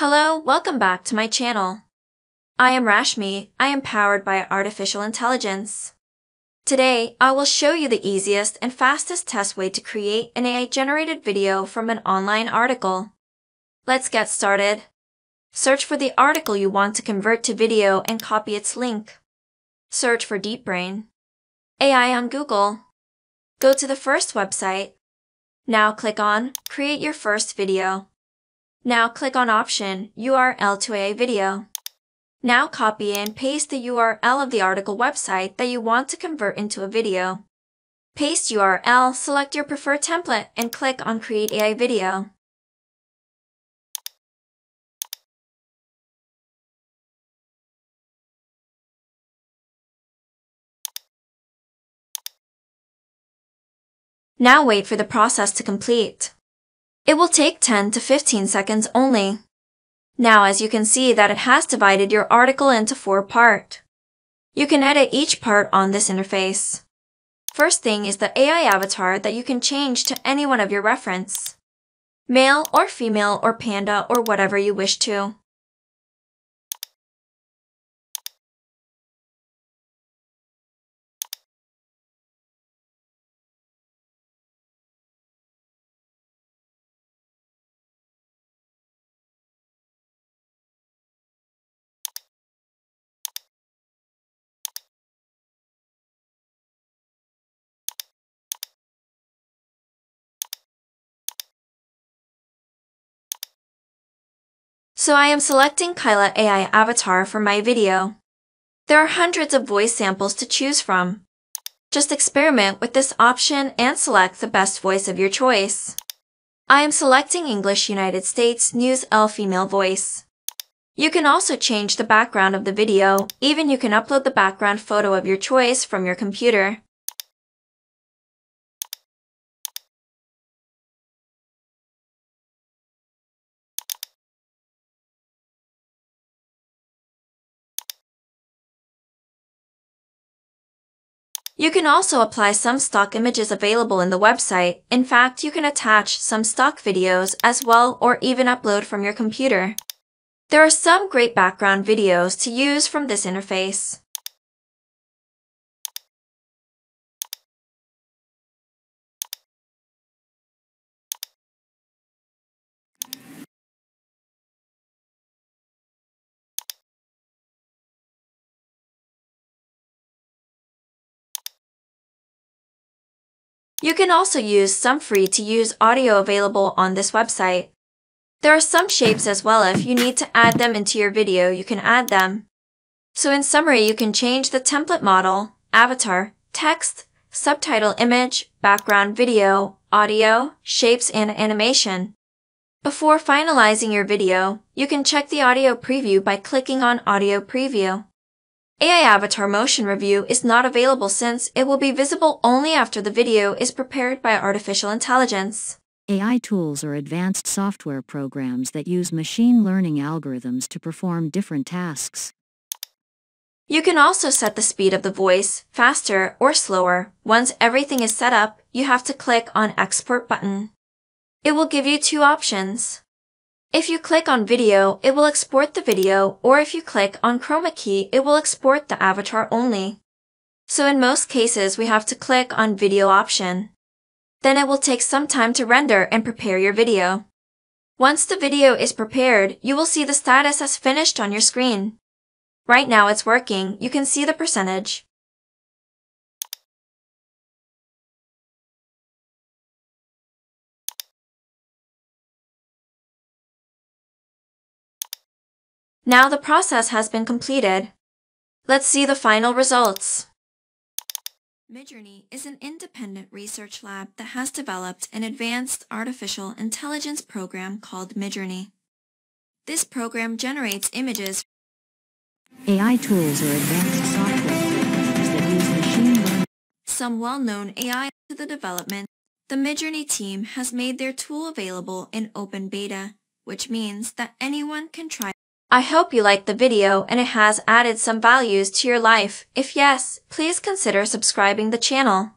Hello, welcome back to my channel. I am Rashmi, I am powered by artificial intelligence. Today, I will show you the easiest and fastest test way to create an AI-generated video from an online article. Let's get started. Search for the article you want to convert to video and copy its link. Search for DeepBrain. AI on Google. Go to the first website. Now click on Create your first video. Now click on option URL to AI video. Now copy and paste the URL of the article website that you want to convert into a video. Paste URL, select your preferred template, and click on Create AI Video. Now wait for the process to complete. It will take 10 to 15 seconds only. Now as you can see that it has divided your article into four parts. You can edit each part on this interface. First thing is the AI avatar that you can change to any one of your reference. Male or female or panda or whatever you wish to. So I am selecting Kyla AI avatar for my video. There are hundreds of voice samples to choose from. Just experiment with this option and select the best voice of your choice. I am selecting English United States News L female voice. You can also change the background of the video, even you can upload the background photo of your choice from your computer. You can also apply some stock images available in the website. In fact, you can attach some stock videos as well or even upload from your computer. There are some great background videos to use from this interface. You can also use some free-to-use audio available on this website. There are some shapes as well if you need to add them into your video, you can add them. So in summary, you can change the template model, avatar, text, subtitle image, background video, audio, shapes, and animation. Before finalizing your video, you can check the audio preview by clicking on Audio Preview. AI Avatar Motion Review is not available since it will be visible only after the video is prepared by artificial intelligence. AI tools are advanced software programs that use machine learning algorithms to perform different tasks. You can also set the speed of the voice, faster or slower. Once everything is set up, you have to click on Export button. It will give you two options. If you click on video, it will export the video, or if you click on chroma key, it will export the avatar only. So in most cases, we have to click on video option. Then it will take some time to render and prepare your video. Once the video is prepared, you will see the status as finished on your screen. Right now it's working, you can see the percentage. Now the process has been completed. Let's see the final results. Midjourney is an independent research lab that has developed an advanced artificial intelligence program called Midjourney. This program generates images. AI tools are advanced software that use machine learning. Some well-known AI to the development. The Midjourney team has made their tool available in open beta, which means that anyone can try I hope you liked the video and it has added some values to your life. If yes, please consider subscribing the channel.